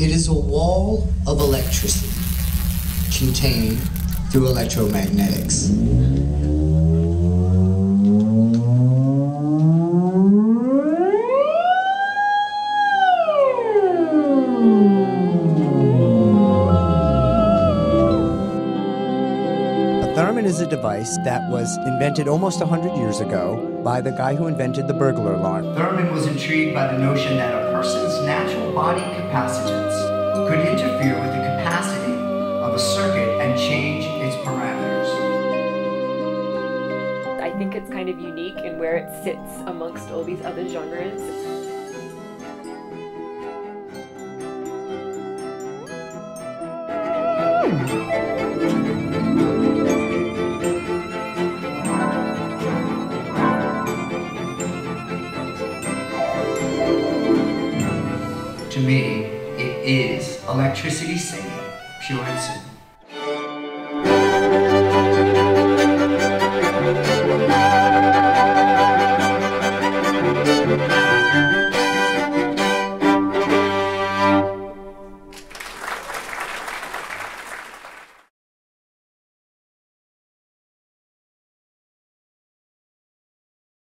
It is a wall of electricity contained through electromagnetics. Theremin is a device that was invented almost 100 years ago by the guy who invented the burglar alarm. Theremin was intrigued by the notion that a person's natural body capacitance could interfere with the capacity of a circuit and change its parameters. I think it's kind of unique in where it sits amongst all these other genres. Hmm. To me, it is electricity singing, pure and simple.